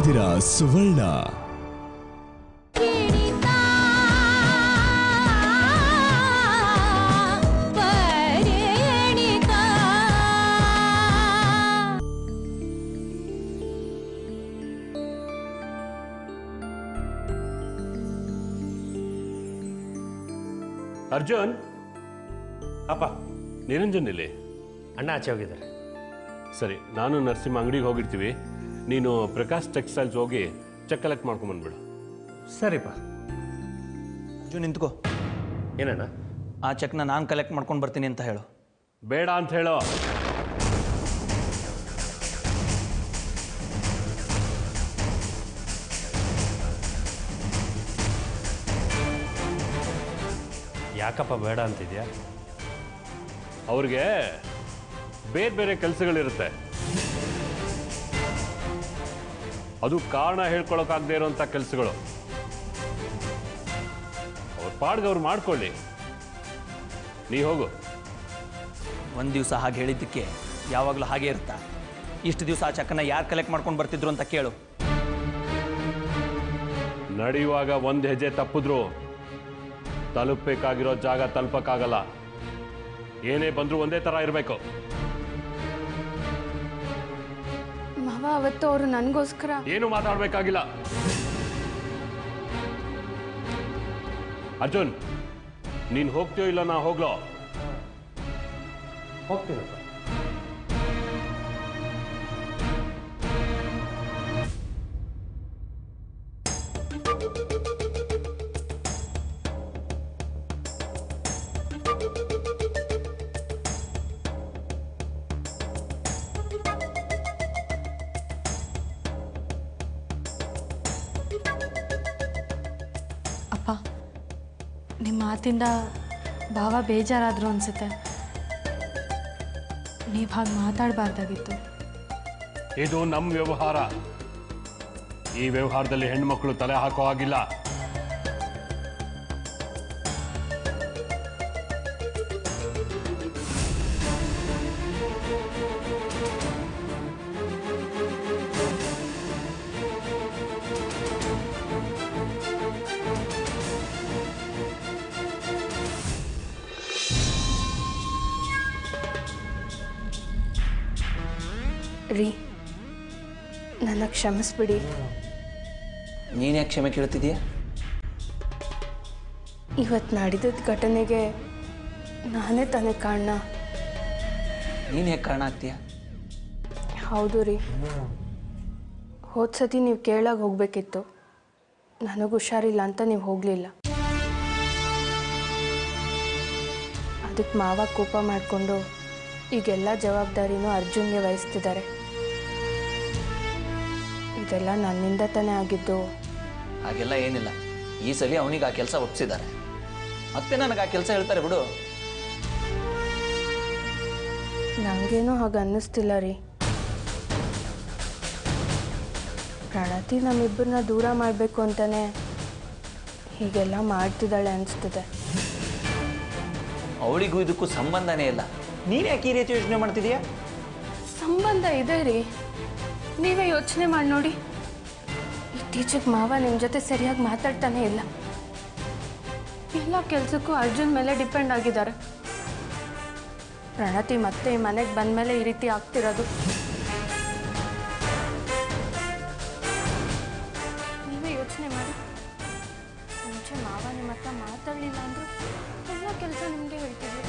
ಇದ್ದೀರಾ ಸುವರ್ಣ. ಅರ್ಜುನ್? ಅಪ್ಪ. ನಿರಂಜನ್ ಇಲ್ಲಿ? ಅಣ್ಣ ಆಚೆ ಹೋಗಿದ್ದಾರೆ. ಸರಿ ನಾನು ನರಸಿಂಹ ಅಂಗಡಿಗೆ ಹೋಗಿರ್ತೀವಿ. ನೀನು ಪ್ರಕಾಶ್ ಟೆಕ್ಸ್ಟೈಲ್ಸ್ ಹೋಗಿ ಚೆಕ್ ಕಲೆಕ್ಟ್ ಮಾಡ್ಕೊಂಬಂದ್ಬಿಡು. ಸರಿಪ್ಪ. ಅರ್ಜುನ್ ನಿಂತ್ಕೋ. ಏನಣ್ಣ? ಆ ಚೆಕ್ನ ನಾನು ಕಲೆಕ್ಟ್ ಮಾಡ್ಕೊಂಡು ಬರ್ತೀನಿ ಅಂತ ಹೇಳು. ಬೇಡ ಅಂತ ಹೇಳೋ? ಯಾಕಪ್ಪ ಬೇಡ ಅಂತಿದ್ಯಾ? ಅವ್ರಿಗೆ ಬೇರೆ ಬೇರೆ ಕೆಲಸಗಳಿರುತ್ತೆ. ಅದು ಕಾರಣ ಹೇಳ್ಕೊಳಕ್ಕಾಗದೇ ಇರುವಂತ ಕೆಲಸಗಳು. ಅವ್ರ ಪಾಡ್ಗೆ ಅವ್ರು ಮಾಡ್ಕೊಳ್ಳಿ. ನೀ ಹೋಗು. ಒಂದು ದಿವಸ ಹಾಗೆ ಹೇಳಿದ್ದಕ್ಕೆ ಯಾವಾಗಲೂ ಹಾಗೆ ಇರುತ್ತಾ? ಇಷ್ಟು ದಿವಸ ಆ ಚಕ್ಕನ್ನ ಯಾರು ಕಲೆಕ್ಟ್ ಮಾಡ್ಕೊಂಡು ಬರ್ತಿದ್ರು ಅಂತ ಕೇಳು. ನಡೆಯುವಾಗ ಒಂದ್ ಹೆಜ್ಜೆ ತಪ್ಪಿದ್ರು. ತಲುಪಬೇಕಾಗಿರೋ ಜಾಗ ತಲುಪಕ್ಕಾಗಲ್ಲ. ಏನೇ ಬಂದರೂ ಒಂದೇ ಥರ ಇರಬೇಕು. ಅವತ್ತು ಅವರು ನನಗೋಸ್ಕರ. ಏನು ಮಾತಾಡಬೇಕಾಗಿಲ್ಲ. ಅರ್ಜುನ್ ನೀನು ಹೋಗ್ತೀಯೋ ಇಲ್ಲ ನಾ ಹೋಗ್ಲೋ ಹೋಗ್ತೀನಪ್ಪ ನಿಮ್ಮ ಮಾತಿಂದ ಭಾವ ಬೇಜಾರಾದ್ರು ಅನ್ಸುತ್ತೆ. ನೀವು ಹಾಗೆ ಮಾತಾಡಬಾರ್ದಾಗಿತ್ತು. ಇದು ನಮ್ಮ ವ್ಯವಹಾರ. ಈ ವ್ಯವಹಾರದಲ್ಲಿ ಹೆಣ್ಮಕ್ಳು ತಲೆ ಹಾಕೋ ಹಾಗಿಲ್ಲ. ರೀ. ನನ್ನ ಕ್ಷಮಿಸ್ಬಿಡಿ. ನೀನೇ ಯಾಕೆ ಕ್ಷಮೆ ಕೇಳ್ತಿದೀಯ? ಇವತ್ತು ನಡೆದಿದ್ದ ಘಟನೆಗೆ ನಾನೇ ತಾನೇ ಕಾರಣ. ನೀನು ಯಾಕೆ ಕಾರಣ ಆಗ್ತೀಯ? ಹೌದು ರೀ. ಹೋದ ಸತಿ ನೀವು ಕೇಳಾಗ ಹೋಗ್ಬೇಕಿತ್ತು. ನನಗೆ ಹುಷಾರಿಲ್ಲ ಅಂತ ನೀವು ಹೋಗಲಿಲ್ಲ. ಅದಕ್ಕೆ ಮಾವ ಕೋಪ ಮಾಡಿಕೊಂಡು ಈಗೆಲ್ಲ ಜವಾಬ್ದಾರಿನೂ ಅರ್ಜುನ್ಗೆ ವಹಿಸ್ತಿದ್ದಾರೆ. ಇದೆಲ್ಲ ನನ್ನಿಂದ ತಾನೇ ಆಗಿದ್ದು. ಹಾಗೆಲ್ಲ ಏನಿಲ್ಲ. ಈ ಸಲ ಅವನಿಗೆ ಆ ಕೆಲಸ ಒಪ್ಸಿದ್ದಾರೆ. ಮತ್ತೆ ನನಗೆ ಆ ಕೆಲಸ ಹೇಳ್ತಾರೆ ಬಿಡು. ನನಗೇನೂ ಹಾಗೆ ಅನ್ನಿಸ್ತಿಲ್ಲ ರೀ. ಪ್ರಣತಿ ನಮ್ಮಿಬ್ಬರನ್ನ ದೂರ ಮಾಡಬೇಕು ಅಂತಾನೆ ಹೀಗೆಲ್ಲ ಮಾಡ್ತಿದ್ದಾಳೆ ಅನಿಸ್ತಿದೆ. ಅವಳಿಗೂ ಇದಕ್ಕೂ ಸಂಬಂಧನೇ ಇಲ್ಲ. ನೀನು ಯಾಕೆ ಈ ರೀತಿ ಯೋಚನೆ ಮಾಡ್ತಿದೀಯ ಸಂಬಂಧ ಇದೆ ರೀ. ನೀವೇ ಯೋಚನೆ ಮಾಡಿ ನೋಡಿ. ಇತ್ತೀಚೆಗೆ ಮಾವ ನಿಮ್ಮ ಜೊತೆ ಸರಿಯಾಗಿ ಮಾತಾಡ್ತಾನೆ ಇಲ್ಲ. ಎಲ್ಲ ಕೆಲಸಕ್ಕೂ ಅರ್ಜುನ್ ಮೇಲೆ ಡಿಪೆಂಡ್ ಆಗಿದ್ದಾರೆ. ಪ್ರಣತಿ ಮತ್ತೆ ಈ ಮನೆಗೆ ಬಂದಮೇಲೆ ಈ ರೀತಿ ಆಗ್ತಿರೋದು. ನೀವೇ ಯೋಚನೆ ಮಾಡಿ. ಮುಂಚೆ ಮಾವ ನಿಮ್ಮ ಹತ್ರ ಮಾತಾಡಲಿಲ್ಲ ಅಂದ್ರೆ ಎಲ್ಲ ಕೆಲಸ ನಿಮಗೆ ಹೇಳ್ತಿದ್ರು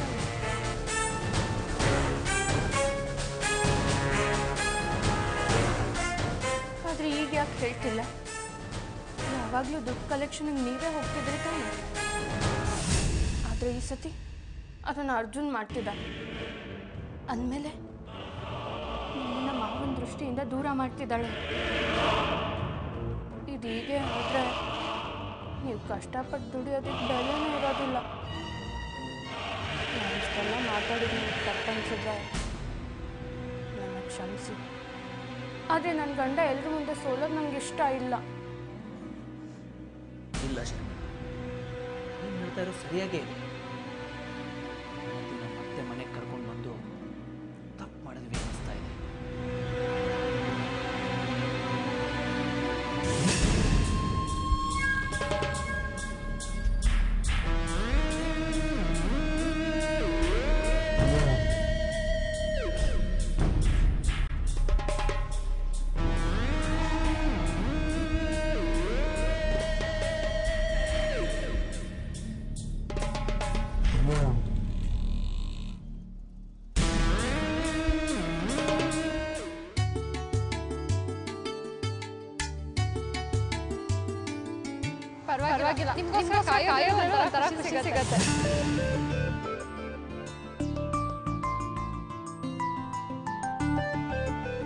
ಹೇಳ್ತಿಲ್ಲ ಯಾವಾಗಲೂ ದುಡ್ಡು ಕಲೆಕ್ಷನ್ಗೆ ನೀವೇ ಹೋಗ್ತಿದ್ರಿ ತಾನೆ? ಆದರೆ ಈ ಸತಿ ಅದನ್ನು ಅರ್ಜುನ್ ಮಾಡ್ತಿದ್ದ ಅಂದಮೇಲೆ ನಿಮ್ಮನ್ನ ಮಾವನ ದೃಷ್ಟಿಯಿಂದ ದೂರ ಮಾಡ್ತಿದ್ದಾಳೆ. ಇದು ಹೀಗೆ ಆದರೆ ನೀವು ಕಷ್ಟಪಟ್ಟು ದುಡಿಯೋದಕ್ಕೆ ಬೆಲೆನೂ ಇರೋದಿಲ್ಲ. ನಾನು ಇಷ್ಟೆಲ್ಲ ಮಾತಾಡಿದ್ದೀನಿ ನನ್ನ ಕ್ಷಮಿಸಿ. ಆದರೆ ನನ್ನ ಗಂಡ ಎಲ್ರ ಮುಂದೆ ಸೋಲೋದು ನಂಗೆ ಇಷ್ಟ ಇಲ್ಲ. ಇಲ್ಲ ಅಷ್ಟೇ. ನೀನು ಹೇಳ್ತಾ ಇರೋ ಪರವಾಗಿಲ್ಲ ನಿಮ್ಗೋಸ್ಕರ ಕಾಯೋದು ಒಂಥರ ಖುಷಿ ಸಿಗತ್ತೆ.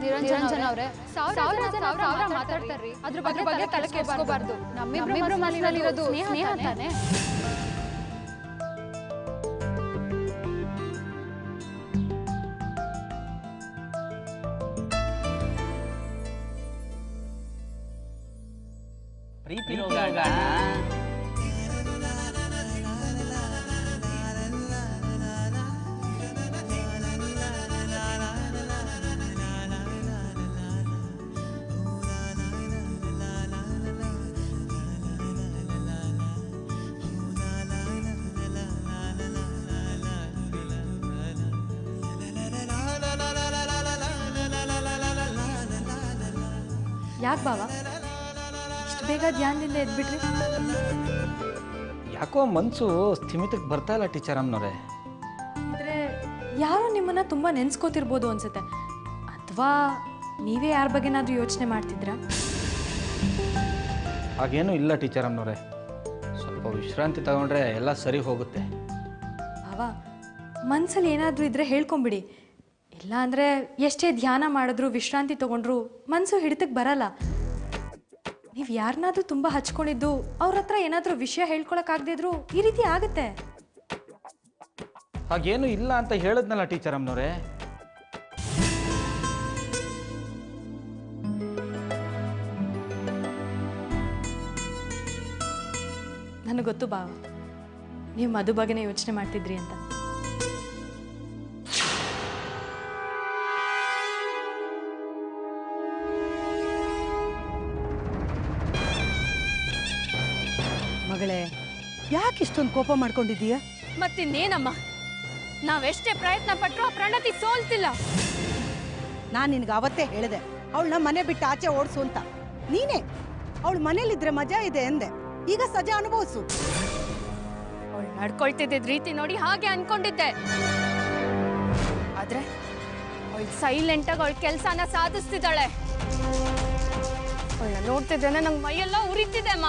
ನಿರಂಜನ ಅವರೇ. ಸಾವಿರ ಜನ ಸಾವಿರ ಮಾತಾಡ್ತಾರ್ರಿ ಅದ್ರ ಬಗ್ಗೆ ಬಗ್ಗೆ ತಲೆ ಕೆಡಿಸ್ಕೋಬಾರ್ದು. ನಮ್ಮಿಬ್ರು ಮನಸ್ಸಲ್ಲಿರೋದು ಸ್ನೇಹ ತಾನೆ. ಪ್ರೀತಿ ಯಾಕೆ ಬಾವ? ಇಷ್ಟು ಬೇಗ ಧ್ಯಾನದಿಂದ ಎದ್ಬಿಟ್ರಿ? ಯಾಕೋ ಮನಸ್ಸು ಸ್ಥಿಮಿತಕ್ಕೆ ಬರ್ತಾ ಇಲ್ಲ ಟೀಚರ್ ಅಮ್ಮನವ್ರೆ. ಅಂದರೆ ಯಾರೋ ನಿಮ್ಮನ್ನು ತುಂಬ ನೆನೆಸ್ಕೋತಿರ್ಬೋದು ಅನ್ಸುತ್ತೆ. ಅಥವಾ ನೀವೇ ಯಾರ ಬಗ್ಗೆನಾದ್ರೂ ಯೋಚನೆ ಮಾಡ್ತಿದ್ರಾ? ಹಾಗೇನೂ ಇಲ್ಲ ಟೀಚರ್ ಅಮ್ಮನವ್ರೆ. ಸ್ವಲ್ಪ ವಿಶ್ರಾಂತಿ ತಗೊಂಡ್ರೆ ಎಲ್ಲ ಸರಿ ಹೋಗುತ್ತೆ. ಬಾವ ಮನಸ್ಸಲ್ಲಿ ಏನಾದರೂ ಇದ್ದರೆ ಹೇಳ್ಕೊಂಬಿಡಿ. ಇಲ್ಲ ಅಂದ್ರೆ ಎಷ್ಟೇ ಧ್ಯಾನ ಮಾಡಿದ್ರು ವಿಶ್ರಾಂತಿ ತಗೊಂಡ್ರು ಮನ್ಸು ಹಿಡಿತಕ್ಕೆ ಬರಲ್ಲ. ನೀವು ಯಾರನ್ನಾದ್ರೂ ತುಂಬ ಹಚ್ಕೊಂಡಿದ್ದು ಅವ್ರ ಹತ್ರ ಏನಾದ್ರೂ ವಿಷಯ ಹೇಳ್ಕೊಳಕ್ಕಾಗದೇ ಇದ್ರು ಈ ರೀತಿ ಆಗುತ್ತೆ. ಹಾಗೇನು ಇಲ್ಲ ಅಂತ ಹೇಳಿದ್ನಲ್ಲ ಟೀಚರ್ ಅಮ್ಮನವ್ರೆ. ನನಗೆ ಗೊತ್ತು ಬಾವ ನೀವು ಮದು ಬಗ್ಗೆನೇ ಯೋಚನೆ ಮಾಡ್ತಿದ್ರಿ ಅಂತ. ಯಾಕೆ ಇಷ್ಟೊಂದು ಕೋಪ ಮಾಡ್ಕೊಂಡಿದ್ದೀಯ? ಮತ್ತಿನ್ನೇನಮ್ಮ? ನಾವೆಷ್ಟೇ ಪ್ರಯತ್ನ ಪಟ್ಟರು ಆ ಪ್ರಣತಿ ಸೋಲ್ತಿಲ್ಲ. ನಾನು ನಿನಗೆ ಅವತ್ತೇ ಹೇಳಿದೆ ಅವಳನ್ನ ಮನೆ ಬಿಟ್ಟು ಆಚೆ ಓಡಿಸು ಅಂತ. ನೀನೇ? ಅವಳು ಮನೇಲಿದ್ರೆ ಮಜಾ ಇದೆ ಎಂದೆ. ಈಗ ಸಜಾ ಅನುಭವಿಸು. ಅವಳು ನಡ್ಕೊಳ್ತಿದ್ದ ರೀತಿ ನೋಡಿ ಹಾಗೆ ಅನ್ಕೊಂಡಿದ್ದೆ. ಆದ್ರೆ ಅವಳು ಸೈಲೆಂಟ್ ಆಗಿ ಅವಳ ಕೆಲಸನ ಸಾಧಿಸ್ತಿದ್ದಾಳೆ. ಅವಳನ್ನ ನೋಡ್ತಿದ್ದೇನೆ ನಂಗೆ ಮೈಯೆಲ್ಲ ಉರಿತಿದೆ ಅಮ್ಮ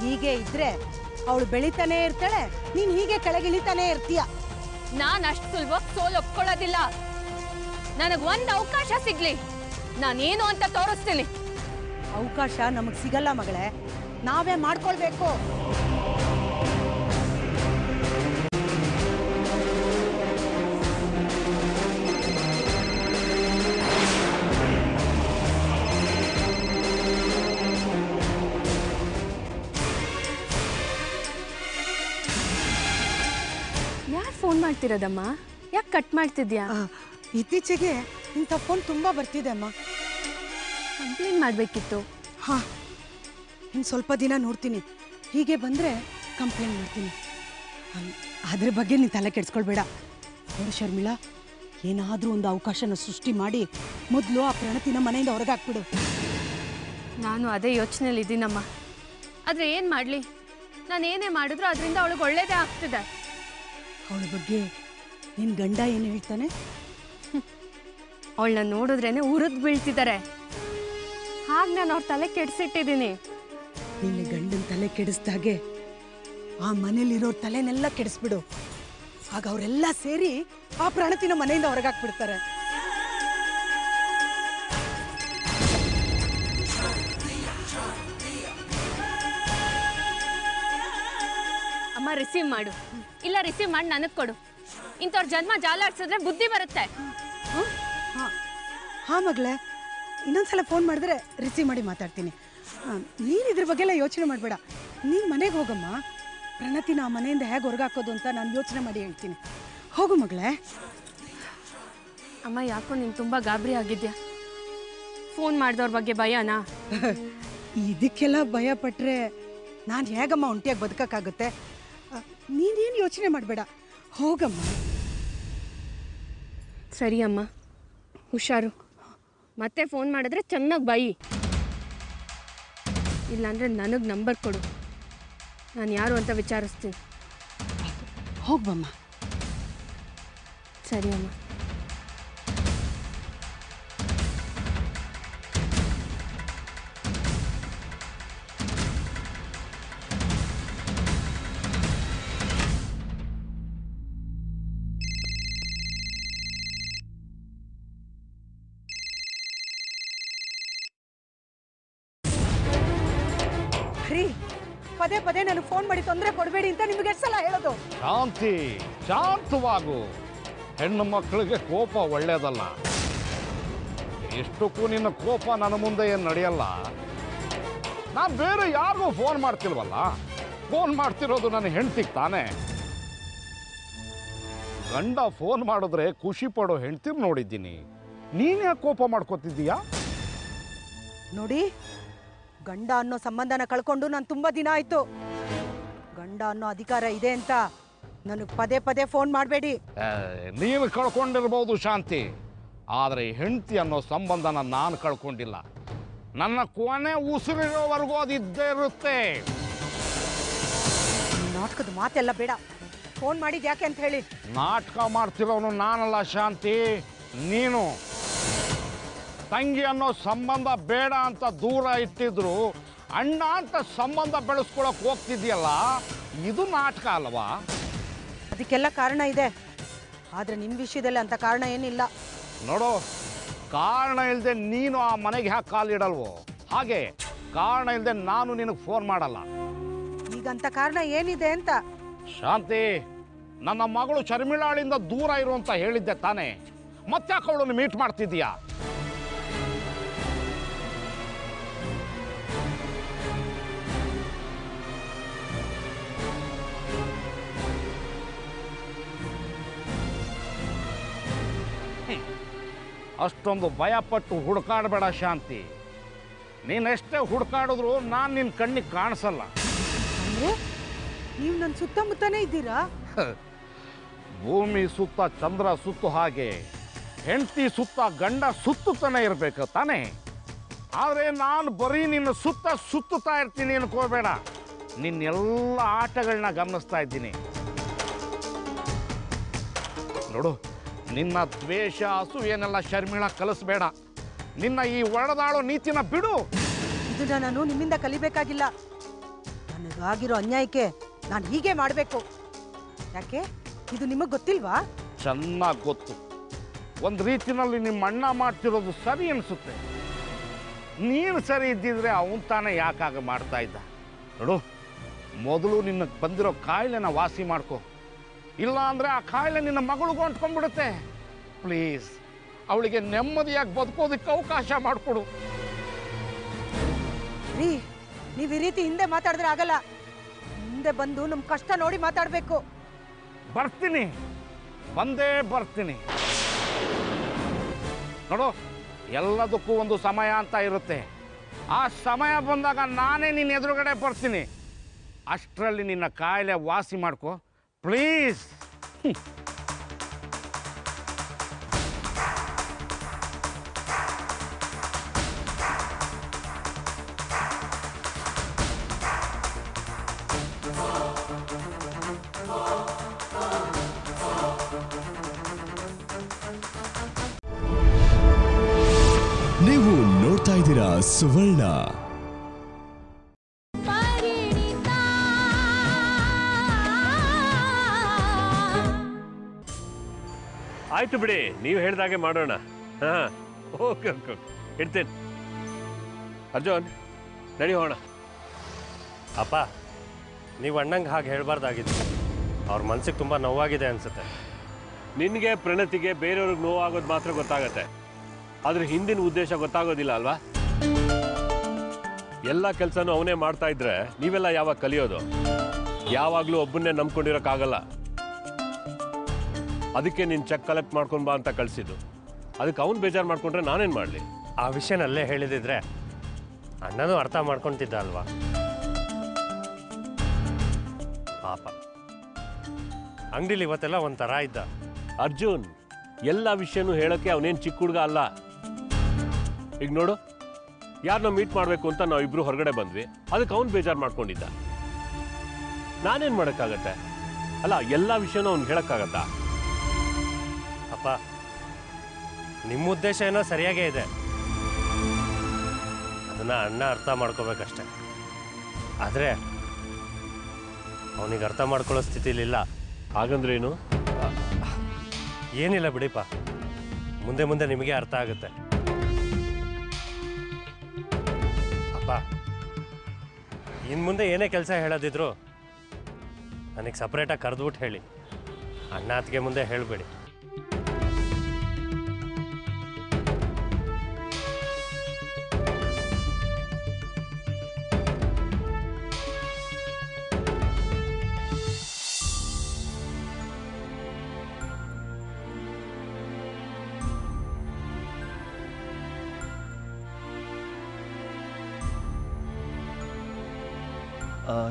ಹೀಗೆ ಇದ್ರೆ ಅವಳು ಬೆಳಿತಾನೆ ಇರ್ತಾಳೆ ನೀನ್ ಹೀಗೆ ಕೆಳಗಿಳಿತಾನೆ ಇರ್ತೀಯ? ನಾನ್ ಅಷ್ಟು ಸುಲಭ ಸೋಲ್ ಒಪ್ಕೊಳ್ಳೋದಿಲ್ಲ. ನನಗ್ ಒಂದ್ ಅವಕಾಶ ಸಿಗ್ಲಿ. ನಾನೇನು ಅಂತ ತೋರಿಸ್ತೀನಿ. ಅವಕಾಶ ನಮಗ್ ಸಿಗಲ್ಲ ಮಗಳೇ. ನಾವೇ ಮಾಡ್ಕೊಳ್ಬೇಕು. ಮಾಡ್ತಿರೋದಮ್ಮ? ಯಾಕೆ ಕಟ್ ಮಾಡ್ತಿದ್ಯಾ? ಇತ್ತೀಚೆಗೆ ಇಂಥ ಫೋನ್ ತುಂಬ ಬರ್ತಿದೆ ಅಮ್ಮ. ಕಂಪ್ಲೇಂಟ್ ಮಾಡಬೇಕಿತ್ತು. ಹಾಂ ಇನ್ನು ಸ್ವಲ್ಪ ದಿನ ನೋಡ್ತೀನಿ. ಹೀಗೆ ಬಂದರೆ ಕಂಪ್ಲೇಂಟ್ ಮಾಡ್ತೀನಿ. ಅದ್ರ ಬಗ್ಗೆ ನೀನು ತಲೆ ಕೆಡಿಸ್ಕೊಳ್ಬೇಡ. ನೋಡು ಶರ್ಮಿಳಾ ಏನಾದರೂ ಒಂದು ಅವಕಾಶನ ಸೃಷ್ಟಿ ಮಾಡಿ ಮೊದಲು ಆ ಪ್ರಣತಿನ ಮನೆಯಿಂದ ಹೊರಗೆ ಹಾಕ್ಬಿಡು ನಾನು ಅದೇ ಯೋಚನೆಯಲ್ಲಿ ಇದ್ದೀನಮ್ಮ ಆದ್ರೆ ಏನು ಮಾಡ್ಲಿ? ನಾನು ಏನೇ ಮಾಡಿದ್ರು ಅದರಿಂದ ಅವಳಿಗೆ ಒಳ್ಳೇದೇ ಆಗ್ತಿದೆ. ಅವಳ ಬಗ್ಗೆ ನಿನ್ನ ಗಂಡ ಏನು ಹೇಳ್ತಾನೆ? ಅವಳನ್ನ ನೋಡಿದ್ರೇನೆ ಉರಿದ್ ಬೀಳ್ತಿದ್ದಾರೆ. ಹಾಗ ನಾನು ಅವ್ರ ತಲೆ ಕೆಡಿಸಿಟ್ಟಿದ್ದೀನಿ. ನಿನ್ನ ಗಂಡನ ತಲೆ ಕೆಡಿಸ್ದಾಗೆ ಆ ಮನೇಲಿರೋ ತಲೆನೆಲ್ಲ ಕೆಡಿಸ್ಬಿಡು. ಆಗ ಅವರೆಲ್ಲ ಸೇರಿ ಆ ಪ್ರಾಣತಿನ ಮನೆಯಿಂದ ಹೊರಗೆ ಅಮ್ಮ ರಿಸೀವ್ ಮಾಡು. ಇಲ್ಲ ರಿಸೀವ್ ಮಾಡಿ ನನಗೆ ಕೊಡು. ಇಂಥವ್ರ ಜನ್ಮ ಜಾಲಾಡ್ಸಿದ್ರೆ ಬುದ್ಧಿ ಬರುತ್ತೆ. ಹಾ? ಮಗಳೇ ಇನ್ನೊಂದ್ಸಲ ಫೋನ್ ಮಾಡಿದ್ರೆ ರಿಸೀವ್ ಮಾಡಿ ಮಾತಾಡ್ತೀನಿ. ನೀನು ಇದ್ರ ಬಗ್ಗೆ ಎಲ್ಲ ಯೋಚನೆ ಮಾಡಬೇಡ. ನೀನು ಮನೆಗೆ ಹೋಗಮ್ಮ. ಪ್ರಣತಿನ ಆ ಮನೆಯಿಂದ ಹೇಗೆ ಹೊರಗಾಕೋದು ಅಂತ ನಾನು ಯೋಚನೆ ಮಾಡಿ ಹೇಳ್ತೀನಿ. ಹೋಗು ಮಗಳೇ. ಅಮ್ಮ ಯಾಕೋ ನೀನು ತುಂಬ ಗಾಬರಿ ಆಗಿದ್ಯಾ? ಫೋನ್ ಮಾಡಿದವ್ರ ಬಗ್ಗೆ ಭಯನಾ? ಇದಕ್ಕೆಲ್ಲ ಭಯ ಪಟ್ಟರೆ ನಾನು ಹೇಗಮ್ಮ ಒಂಟಿಯಾಗಿ ಬದುಕೋಕ್ಕಾಗುತ್ತೆ? ನೀನೇನು ಯೋಚನೆ ಮಾಡಬೇಡ. ಹೋಗಮ್ಮ. ಸರಿ ಅಮ್ಮ. ಹುಷಾರು. ಮತ್ತೆ ಫೋನ್ ಮಾಡಿದ್ರೆ ಚೆನ್ನಾಗಿ ಬಾಯಿ. ಇಲ್ಲಾಂದ್ರೆ ನನಗೆ ನಂಬರ್ ಕೊಡು. ನಾನು ಯಾರು ಅಂತ ವಿಚಾರಿಸ್ತೀನಿ. ಹೋಗ್ಬಮ್ಮ ಸರಿ ಅಮ್ಮ. ಪದೇ ಪದೇ ನನಗೆ ಫೋನ್ ಮಾಡಿ ತೊಂದರೆ ಕೊಡಬೇಡಿ ಅಂತ ನಿಮಗೆ ಎಷ್ಟು ಸಲ ಹೇಳೋದು? ಶಾಂತಿ ಶಾಂತವಾಗು. ಹೆಣ್ಣು ಮಕ್ಕಳಿಗೆ ಕೋಪ ಒಳ್ಳೆಯದಲ್ಲ ಎಷ್ಟಕ್ಕೂ ನಿನ್ನ ಕೋಪ ನನ್ನ ಮುಂದೆ ಏನು ನಡೆಯಲ್ಲ? ನಾನು ಬೇರೆ ಯಾರಿಗೂ ಫೋನ್ ಮಾಡ್ತಿಲ್ವಲ್ಲ? ಫೋನ್ ಮಾಡ್ತಿರೋದು ನನ್ನ ಹೆಂಡ್ತಿಗೆ ತಾನೇ? ಗಂಡ ಫೋನ್ ಮಾಡಿದ್ರೆ ಖುಷಿ ಪಡೋ ಹೆಂಡ್ತಿರ್ ನೋಡಿದ್ದೀನಿ. ನೀನೇ ಯಾಕೆ ಕೋಪ ಮಾಡ್ಕೋತಿದ್ದೀಯಾ? ನೋಡಿ ಗಂಡ ಅನ್ನೋ ಸಂಬಂಧನ ಕಳ್ಕೊಂಡು ನಾನು ತುಂಬ ದಿನ ಆಯ್ತು. ಗಂಡ ಅನ್ನೋ ಅಧಿಕಾರ ಇದೆ ಅಂತ ನನಗೆ ಪದೇ ಪದೇ ಫೋನ್ ಮಾಡಬೇಡಿ. ನೀವು ಕಳ್ಕೊಂಡಿರ್ಬೋದು ಶಾಂತಿ. ಆದರೆ ಹೆಂಡತಿ ಅನ್ನೋ ಸಂಬಂಧನ ನಾನು ಕಳ್ಕೊಂಡಿಲ್ಲ. ನನ್ನ ಕೊನೆ ಉಸಿರಿರೋವರೆಗೂ ಅದು ಇದ್ದೇ ಇರುತ್ತೆ ನಾಟಕದ ಮಾತೆಲ್ಲ ಬೇಡ. ಫೋನ್ ಮಾಡಿದ್ಯಾಕೆ ಅಂತ ಹೇಳಿ. ನಾಟಕ ಮಾಡ್ತಿರೋನು ನಾನಲ್ಲ ಶಾಂತಿ ನೀನು. ತಂಗಿ ಅನ್ನೋ ಸಂಬಂಧ ಬೇಡ ಅಂತ ದೂರ ಇಟ್ಟಿದ್ರು ಅಣ್ಣ ಅಂತ ಸಂಬಂಧ ಬೆಳೆಸ್ಕೊಳಕ್ ಹೋಗ್ತಿದ್ಯಲ್ಲ ಇದು ನಾಟಕ ಅಲ್ವಾ? ಅದಕ್ಕೆಲ್ಲ ಕಾರಣ ಇದೆ. ಆದರೆ ನಿಮ್ಮ ವಿಷಯದಲ್ಲಿ ಅಂತ ಕಾರಣ ಏನಿಲ್ಲ. ನೋಡು ಕಾರಣ ಇಲ್ಲದೆ ನೀನು ಆ ಮನೆಗೆ ಯಾಕೆ ಕಾಲಿಡಲ್ವೋ ಹಾಗೆ ಕಾರಣ ಇಲ್ಲದೆ ನಾನು ನಿನಗೆ ಫೋನ್ ಮಾಡಲ್ಲ. ಈಗಂತ ಕಾರಣ ಏನಿದೆ ಅಂತ? ಶಾಂತಿ ನನ್ನ ಮಗಳು ಶರ್ಮಿಳಾಳಿಂದ ದೂರ ಇರು ಅಂತ ಹೇಳಿದ್ದೆ ತಾನೇ. ಮತ್ತೆ ಅವಳನ್ನು ಮೀಟ್ ಮಾಡ್ತಿದ್ದೀಯಾ? ಹ್ಮ್. ಅಷ್ಟೊಂದು ಭಯಪಟ್ಟು ಹುಡುಕಾಡಬೇಡ ಶಾಂತಿ. ನೀನೆಷ್ಟೇ ಹುಡುಕಾಡಿದ್ರು ನಾನು ನಿನ್ನ ಕಣ್ಣಿಗೆ ಕಾಣಿಸಲ್ಲ. ಅಂದ್ರೆ ನೀವು ನನ್ನ ಸುತ್ತಮುತ್ತನೇ ಇದ್ದೀರಾ? ಭೂಮಿ ಸುತ್ತ ಚಂದ್ರ ಸುತ್ತು ಹಾಗೆ ಹೆಂಡತಿ ಸುತ್ತ ಗಂಡ ಸುತ್ತುತ್ತಾನೆ ಇರಬೇಕು ತಾನೇ. ಆದರೆ ನಾನು ಬರೀ ನಿನ್ನ ಸುತ್ತ ಸುತ್ತುತ್ತಾ ಇರ್ತೀನಿ ಅನ್ಕೋಬೇಡ. ನಿನ್ನೆಲ್ಲ ಆಟಗಳನ್ನ ಗಮನಿಸ್ತಾ ಇದ್ದೀನಿ. ನೋಡು ನಿನ್ನ ದ್ವೇಷ ಅಸೂಯೆನೆಲ್ಲ ಶರ್ಮಿಳ ಕಲಿಸ್ಬೇಡ. ನಿನ್ನ ಈ ಒಡೆದಾಳೋ ನೀತಿನ ಬಿಡು. ಇದನ್ನ ನಾನು ನಿಮ್ಮಿಂದ ಕಲಿಬೇಕಾಗಿಲ್ಲ. ನನಗಾಗಿರೋ ಅನ್ಯಾಯಕ್ಕೆ ನಾನು ಹೀಗೆ ಮಾಡಬೇಕು. ಯಾಕೆ? ಇದು ನಿಮಗೆ ಗೊತ್ತಿಲ್ವಾ? ಚೆನ್ನಾಗಿ ಗೊತ್ತು. ಒಂದು ರೀತಿನಲ್ಲಿ ನಿಮ್ಮ ಅಣ್ಣ ಮಾಡ್ತಿರೋದು ಸರಿ ಅನಿಸುತ್ತೆ. ನೀನು ಸರಿ ಇದ್ದಿದ್ರೆ ಅವನ್ ತಾನೇ ಯಾಕಾಗ ಮಾಡ್ತಾ ಇದ್ದ? ನೋಡು ಮೊದಲು ನಿನ್ನ ಬಂದಿರೋ ಕಾಯಿಲೆನ ವಾಸಿ ಮಾಡ್ಕೊ. ಇಲ್ಲ ಅಂದರೆ ಆ ಕಾಯಿಲೆ ನಿನ್ನ ಮಗಳಿಗೂ ಅಂಟ್ಕೊಂಡ್ಬಿಡುತ್ತೆ. ಪ್ಲೀಸ್ ಅವಳಿಗೆ ನೆಮ್ಮದಿಯಾಗಿ ಬದುಕೋದಕ್ಕೆ ಅವಕಾಶ ಮಾಡಿಕೊಡು. ರೀ ನೀವು ಈ ರೀತಿ ಹಿಂದೆ ಮಾತಾಡಿದ್ರೆ ಆಗಲ್ಲ. ಹಿಂದೆ ಬಂದು ನಮ್ಮ ಕಷ್ಟ ನೋಡಿ ಮಾತಾಡಬೇಕು. ಬರ್ತೀನಿ. ಬಂದೇ ಬರ್ತೀನಿ. ನೋಡು ಎಲ್ಲದಕ್ಕೂ ಒಂದು ಸಮಯ ಅಂತ ಇರುತ್ತೆ. ಆ ಸಮಯ ಬಂದಾಗ ನಾನೇ ನಿನ್ನ ಎದುರುಗಡೆ ಬರ್ತೀನಿ. ಅಷ್ಟರಲ್ಲಿ ನಿನ್ನ ಕಾಯಿಲೆ ವಾಸಿ ಮಾಡ್ಕೊ. ಪ್ಲೀಸ್ ನೀವು ನೋಡ್ತಾ ಇದ್ದೀರಾ ಸುವರ್ಣ. ಆಯ್ತು ಬಿಡಿ, ನೀವು ಹೇಳ್ದಾಗೆ ಮಾಡೋಣ. ಓಕೆ ಓಕೆ ಓಕೆ ಇಡ್ತೇನೆ. ಅರ್ಜುನ್, ನಡಿ ಹೋಗೋಣ. ಅಪ್ಪ, ನೀವು ಅಣ್ಣಂಗೆ ಹಾಗೆ ಹೇಳಬಾರ್ದಾಗಿತ್ತು. ಅವ್ರ ಮನ್ಸಿಗೆ ತುಂಬ ನೋವಾಗಿದೆ ಅನ್ಸುತ್ತೆ. ನಿನಗೆ, ಪ್ರಣತಿಗೆ ಬೇರೆಯವ್ರಿಗೆ ನೋವಾಗೋದು ಮಾತ್ರ ಗೊತ್ತಾಗತ್ತೆ. ಆದರೆ ಹಿಂದಿನ ಉದ್ದೇಶ ಗೊತ್ತಾಗೋದಿಲ್ಲ ಅಲ್ವಾ? ಎಲ್ಲ ಕೆಲಸನೂ ಅವನೇ ಮಾಡ್ತಾ ಇದ್ರೆ ನೀವೆಲ್ಲ ಯಾವಾಗ ಕಲಿಯೋದು? ಯಾವಾಗಲೂ ಒಬ್ಬನ್ನೇ ನಂಬ್ಕೊಂಡಿರೋಕ್ಕಾಗಲ್ಲ. ಅದಕ್ಕೆ ನೀನು ಚೆಕ್ ಕಲೆಕ್ಟ್ ಮಾಡ್ಕೊಂಡು ಬಾ ಅಂತ ಕಳಿಸಿದ್ದು. ಅದಕ್ಕೆ ಅವ್ನು ಬೇಜಾರು ಮಾಡ್ಕೊಂಡ್ರೆ ನಾನೇನು ಮಾಡಲಿ? ಆ ವಿಷಯನಲ್ಲೇ ಹೇಳಿದಿದ್ರೆ ಅಣ್ಣನೂ ಅರ್ಥ ಮಾಡ್ಕೊತಿದ್ದ ಅಲ್ವಾ? ಪಾಪ. ಅಂಗಡಿಲಿ ಇವತ್ತೆಲ್ಲ ಒಂಥರ ಇದ್ದ. ಅರ್ಜುನ್ ಎಲ್ಲ ವಿಷಯನೂ ಹೇಳೋಕ್ಕೆ ಅವನೇನು ಚಿಕ್ಕ ಹುಡುಗ ಅಲ್ಲ. ಈಗ ನೋಡು ಯಾರನ್ನ ಮೀಟ್ ಮಾಡಬೇಕು ಅಂತ ನಾವು ಇಬ್ಬರು ಹೊರಗಡೆ ಬಂದ್ವಿ. ಅದಕ್ಕೆ ಅವ್ನು ಬೇಜಾರು ಮಾಡ್ಕೊಂಡಿದ್ದ. ನಾನೇನು ಮಾಡೋಕ್ಕಾಗತ್ತೆ? ಅಲ್ಲ ಎಲ್ಲ ವಿಷಯನೂ ಅವ್ನು ಹೇಳೋಕ್ಕಾಗತ್ತಾ? ಅಪ್ಪ ನಿಮ್ಮ ಉದ್ದೇಶ ಏನೋ ಸರಿಯಾಗೇ ಇದೆ. ಅದನ್ನ ಅಣ್ಣ ಅರ್ಥ ಮಾಡ್ಕೋಬೇಕಷ್ಟೆ. ಆದರೆ ಅವನಿಗೆ ಅರ್ಥ ಮಾಡ್ಕೊಳ್ಳೋ ಸ್ಥಿತಿಲಿಲ್ಲ ಹಾಗಂದ್ರೇನು ಏನಿಲ್ಲ ಬಿಡಿಪ್ಪ. ಮುಂದೆ ಮುಂದೆ ನಿಮಗೆ ಅರ್ಥ ಆಗುತ್ತೆ. ಅಪ್ಪ ಇನ್ನು ಮುಂದೆ ಏನೇ ಕೆಲಸ ಹೇಳೋದಿದ್ರು ನನಗೆ ಸಪ್ರೇಟಾಗಿ ಕರೆದ್ಬಿಟ್ಟು ಹೇಳಿ. ಅಣ್ಣ ಅತ್ತಿಗೆ ಮುಂದೆ ಹೇಳಬೇಡಿ.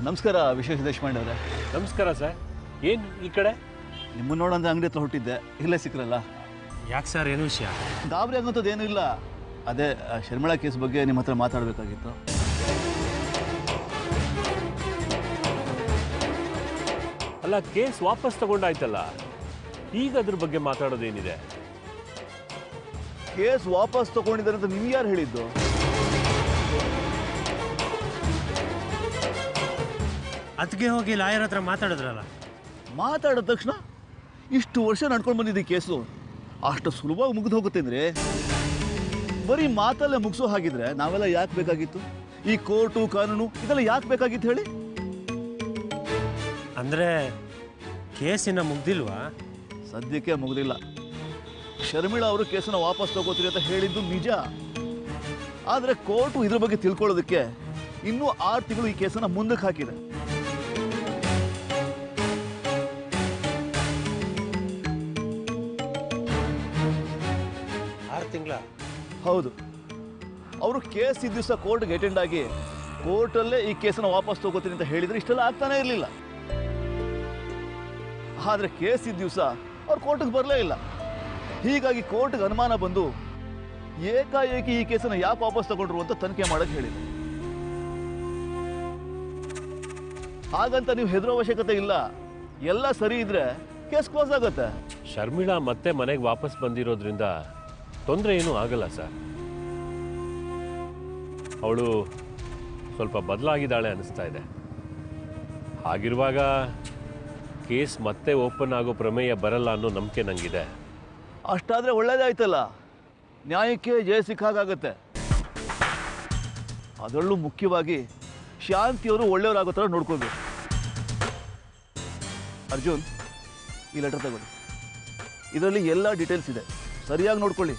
ನಮಸ್ಕಾರ ವಿಶೇಷ ದೇಶಪಾಂಡೆ ಅವರೇ. ನಮಸ್ಕಾರ ಸರ್. ಏನು ಈ ಕಡೆ? ನಿಮ್ಮನ್ನು ನೋಡಂದ್ರೆ ಅಂಗಡಿ ಹತ್ರ ಹುಟ್ಟಿದ್ದೆ. ಇಲ್ಲೇ ಸಿಕ್ಕರಲ್ಲ ಯಾಕೆ ಸರ್? ಏನು ವಿಷಯ? ಗಾಬರಿ ಆಗೋಂಥದ್ದು ಏನೂ ಇಲ್ಲ. ಅದೇ ಶರ್ಮಳಾ ಶರ್ಮಿಳಾ ಕೇಸ್ ಬಗ್ಗೆ ನಿಮ್ಮ ಹತ್ರ ಮಾತಾಡಬೇಕಾಗಿತ್ತು. ಅಲ್ಲ ಕೇಸ್ ವಾಪಸ್ ತಗೊಂಡಾಯ್ತಲ್ಲ. ಈಗ ಅದ್ರ ಬಗ್ಗೆ ಮಾತಾಡೋದೇನಿದೆ? ಕೇಸ್ ವಾಪಸ್ ತಗೊಂಡಿದ್ದಾರೆ ಅಂತ ನೀವು ಯಾರು ಹೇಳಿದ್ದು? ಅದಕ್ಕೆ ಹೋಗಿ ಲಾಯರ್ ಹತ್ರ ಮಾತಾಡಿದ್ರಲ್ಲ? ಮಾತಾಡಿದ ತಕ್ಷಣ ಇಷ್ಟು ವರ್ಷ ನಡ್ಕೊಂಡು ಬಂದಿದ್ದೆ ಕೇಸು. ಅಷ್ಟು ಸುಲಭವಾಗಿ ಮುಗಿದು ಹೋಗುತ್ತೆ ಅಂದ್ರೆ ಬರೀ ಮಾತಲ್ಲೇ ಮುಗಿಸೋ ಹಾಗಿದ್ರೆ ನಾವೆಲ್ಲ ಯಾಕೆ ಬೇಕಾಗಿತ್ತು? ಈ ಕೋರ್ಟು ಕಾನೂನು ಇದೆಲ್ಲ ಯಾಕೆ ಬೇಕಾಗಿತ್ತು ಹೇಳಿ? ಅಂದರೆ ಕೇಸಿನ ಮುಗ್ದಿಲ್ವಾ? ಸದ್ಯಕ್ಕೆ ಮುಗ್ದಿಲ್ಲ. ಶರ್ಮಿಳಾ ಅವರು ಕೇಸನ್ನು ವಾಪಸ್ ತಗೋತೀರಿ ಅಂತ ಹೇಳಿದ್ದು ನಿಜ. ಆದರೆ ಕೋರ್ಟು ಇದ್ರ ಬಗ್ಗೆ ತಿಳ್ಕೊಳ್ಳೋದಕ್ಕೆ ಇನ್ನೂ ಆರು ತಿಂಗಳು ಈ ಕೇಸನ್ನು ಮುಂದಕ್ಕೆ ಹಾಕಿದೆ. ಹೌದು. ಅವರು ಕೇಸ್ ಈ ದಿವಸ ಕೋರ್ಟ್ಗೆ ಅಟೆಂಡ್ ಆಗಿ ಕೋರ್ಟಲ್ಲೇ ಈ ಕೇಸನ್ನು ವಾಪಸ್ ತಗೋತೀನಿ ಅಂತ ಹೇಳಿದ್ರೆ ಇಷ್ಟೆಲ್ಲ ಆಗ್ತಾನೆ ಇರಲಿಲ್ಲ. ಆದರೆ ಕೇಸ್ ಈ ದಿವಸ ಅವ್ರು ಕೋರ್ಟ್ಗೆ ಬರಲೇ ಇಲ್ಲ. ಹೀಗಾಗಿ ಕೋರ್ಟ್ಗೆ ಅನುಮಾನ ಬಂದು ಏಕಾಏಕಿ ಈ ಕೇಸನ್ನು ಯಾಕೆ ವಾಪಸ್ ತಗೊಂಡ್ರು ಅಂತ ತನಿಖೆ ಮಾಡಕ್ಕೆ ಹೇಳಿದ್ರು. ಹಾಗಂತ ನೀವು ಹೆದರೋ ಅವಶ್ಯಕತೆ ಇಲ್ಲ. ಎಲ್ಲ ಸರಿ ಇದ್ರೆ ಕೇಸ್ ಕ್ಲೋಸ್ ಆಗುತ್ತೆ. ಶರ್ಮಿಳಾ ಮತ್ತೆ ಮನೆಗೆ ವಾಪಸ್ ಬಂದಿರೋದ್ರಿಂದ ತೊಂದರೆ ಏನೂ ಆಗಲ್ಲ, ಸರ್. ಅವಳು ಸ್ವಲ್ಪ ಬದಲಾಗಿದ್ದಾಳೆ ಅನಿಸ್ತಾ ಇದೆ. ಹಾಗಿರುವಾಗ ಕೇಸ್ ಮತ್ತೆ ಓಪನ್ ಆಗೋ ಪ್ರಮೇಯ ಬರಲ್ಲ ಅನ್ನೋ ನಂಬಿಕೆ ನನಗಿದೆ ಅಷ್ಟಾದ್ರೆ ಒಳ್ಳೇದಾಯ್ತಲ್ಲ. ನ್ಯಾಯಕ್ಕೆ ಜಯ ಸಿಕ್ಕಾಗತ್ತೆ ಅದರಲ್ಲೂ ಮುಖ್ಯವಾಗಿ ಶಾಂತಿಯವರು ಒಳ್ಳೆಯವರಾಗೋ ಥರ ನೋಡ್ಕೋಬೇಕು ಅರ್ಜುನ್, ಈ ಲೆಟರ್ ತಗೊಳ್ಳಿ. ಇದರಲ್ಲಿ ಎಲ್ಲ ಡೀಟೇಲ್ಸ್ ಇದೆ. ಸರಿಯಾಗಿ ನೋಡ್ಕೊಳ್ಳಿ.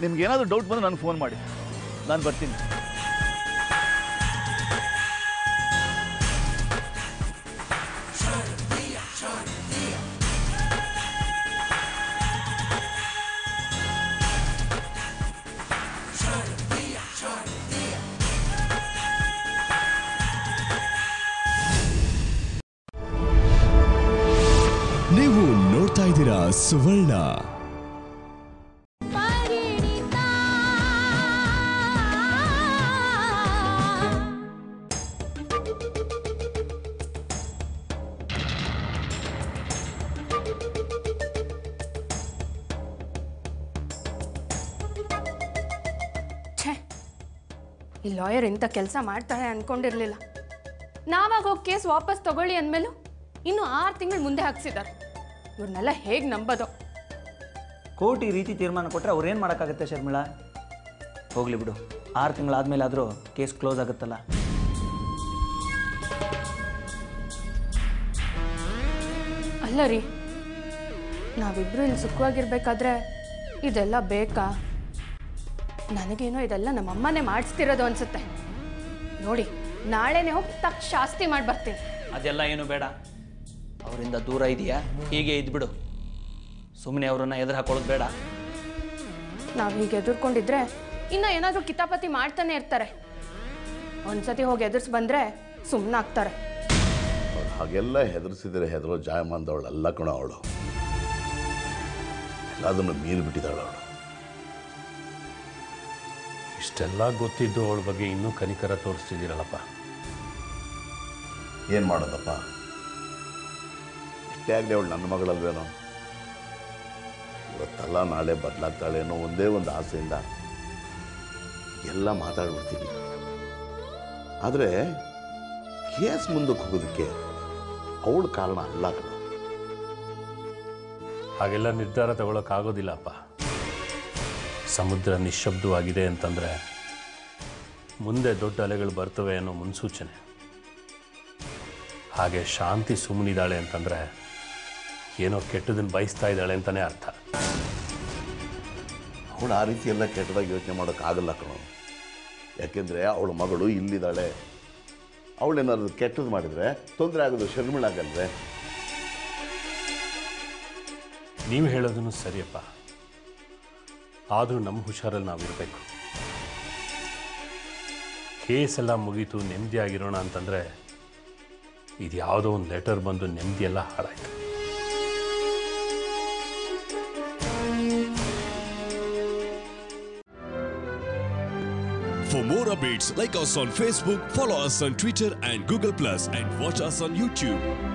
ನಿಮ್ಗೆ ಏನಾದರೂ ಡೌಟ್ ಬಂದ್ರೆ ನನಗೆ ಫೋನ್ ಮಾಡಿ. ನಾನು ಬರ್ತೀನಿ. ಈ ಲಾಯರ್ ಇಂಥ ಕೆಲಸ ಮಾಡ್ತಾಳೆ ಅಂದ್ಕೊಂಡಿರಲಿಲ್ಲ ನಾವಾಗ ಹೋಗಿ ಕೇಸ್ ವಾಪಸ್ ತಗೊಳ್ಳಿ ಅಂದಮೇಲೂ ಇನ್ನು ಆರು ತಿಂಗಳು ಮುಂದೆ ಹಾಕ್ಸಿದ್ದಾರೆ ಇವ್ರನ್ನೆಲ್ಲ ಹೇಗೆ ನಂಬೋದು? ಕೋರ್ಟ್ ಈ ರೀತಿ ತೀರ್ಮಾನ ಕೊಟ್ಟರೆ ಅವ್ರೇನು ಮಾಡೋಕ್ಕಾಗುತ್ತೆ ಶರ್ಮಿಳಾ? ಹೋಗಲಿ ಬಿಡು. ಆರು ತಿಂಗಳಾದ್ಮೇಲೆ ಆದರೂ ಕೇಸ್ ಕ್ಲೋಸ್ ಆಗುತ್ತಲ್ಲ. ಅಲ್ಲ ರೀ ನಾವಿಬ್ರು ಇಲ್ಲಿ ಸುಖವಾಗಿರ್ಬೇಕಾದ್ರೆ ಇದೆಲ್ಲ ಬೇಕಾ? ನನಗೇನೋ ಇದೆಲ್ಲ ನಮ್ಮಮ್ಮನೇ ಮಾಡಿಸ್ತಿರೋದು ಅನ್ಸುತ್ತೆ. ನೋಡಿ ನಾಳೆನೇ ಹೋಗಿ ತಕ್ಕ ಶಾಸ್ತಿ ಮಾಡಿ ಬರ್ತೀನಿ. ಅದೆಲ್ಲ ಏನು ಬೇಡ. ಅವರಿಂದ ದೂರ ಇದೆಯಾ? ಹೀಗೆ ಇದ್ಬಿಡು. ಸುಮ್ಮನೆ ಅವರನ್ನು ಎದುರು ಹಾಕೊಳ್ಳೋದು ಬೇಡ. ನಾವು ಹೀಗೆ ಎದುರ್ಕೊಂಡಿದ್ರೆ ಇನ್ನ ಏನಾದರೂ ಕಿತಾಪತಿ ಮಾಡ್ತಾನೆ ಇರ್ತಾರೆ. ಒಂದ್ಸತಿ ಹೋಗಿ ಎದುರ್ಸ್ ಬಂದ್ರೆ ಸುಮ್ಮನಾಗ್ತಾರೆ ಅವ್ರು ಹಾಗೆಲ್ಲ ಹೆದರ್ಸಿದ್ರೆ ಹೆದರೋ ಜಾಯಮಾನದವಳಲ್ಲ ಕಣ ಅವಳು. ಎಲ್ಲದನ್ನು ಮೀರಿ ಬಿಟ್ಟಿದ್ದಾಳು ಅವಳು. ಇಷ್ಟೆಲ್ಲ ಗೊತ್ತಿದ್ದು ಅವಳ ಬಗ್ಗೆ ಇನ್ನೂ ಕನಿಕರ ತೋರಿಸ್ತಿದ್ದೀರಲ್ಲಪ್ಪ. ಏನು ಮಾಡೋದಪ್ಪ? ಇಷ್ಟೇ ಆಗಲಿ ಅವಳು ನನ್ನ ಮಗಳಲ್ವೇನೋ? ಇವತ್ತಲ್ಲ ನಾಳೆ ಬದಲಾಗ್ತಾಳೆ ಅನ್ನೋ ಒಂದೇ ಒಂದು ಆಸೆಯಿಂದ ಎಲ್ಲ ಮಾತಾಡ್ಬಿಡ್ತೀವಿ ಆದರೆ ಕೇಸ್ ಮುಂದಕ್ಕೆ ಹೋಗೋದಕ್ಕೆ ಅವಳ ಕಾರಣ ಅಲ್ಲ ಕಣ. ಹಾಗೆಲ್ಲ ನಿರ್ಧಾರ ತಗೊಳಕ್ಕಾಗೋದಿಲ್ಲಪ್ಪ ಸಮುದ್ರ ನಿಶ್ಶಬ್ದವಾಗಿದೆ ಅಂತಂದರೆ ಮುಂದೆ ದೊಡ್ಡ ಅಲೆಗಳು ಬರ್ತವೆ ಅನ್ನೋ ಮುನ್ಸೂಚನೆ. ಹಾಗೆ ಶಾಂತಿ ಸುಮ್ಮನಿದ್ದಾಳೆ ಅಂತಂದರೆ ಏನೋ ಕೆಟ್ಟದನ್ನು ಬಯಸ್ತಾ ಇದ್ದಾಳೆ ಅಂತಲೇ ಅರ್ಥ. ಅವಳು ಆ ರೀತಿ ಎಲ್ಲ ಕೆಟ್ಟದಾಗಿ ಯೋಚನೆ ಮಾಡೋಕ್ಕಾಗಲ್ಲ ಕಣ. ಯಾಕೆಂದರೆ ಅವಳ ಮಗಳು ಇಲ್ಲಿದ್ದಾಳೆ. ಅವಳೇನಾದ್ರು ಕೆಟ್ಟದ್ದು ಮಾಡಿದರೆ ತೊಂದರೆ ಆಗೋದು ಶರ್ಮಿಳಾಗಲ್ವೇ? ನೀವು ಹೇಳೋದನ್ನು ಸರಿಯಪ್ಪ. ಆದರೂ ನಮ್ಮ ಹುಷಾರಲ್ಲಿ ನಾವಿರಬೇಕು ಕೇಸ್ ಎಲ್ಲ ಮುಗೀತು ನೆಮ್ಮದಿಯಾಗಿರೋಣ ಅಂತಂದರೆ ಇದು ಯಾವುದೋ ಒಂದು ಲೆಟರ್ ಬಂದು ನೆಮ್ಮದಿಯೆಲ್ಲ ಹಾಳಾಯ್ತು For more updates, like us on Facebook, follow us on Twitter and Google Plus, and watch us on YouTube.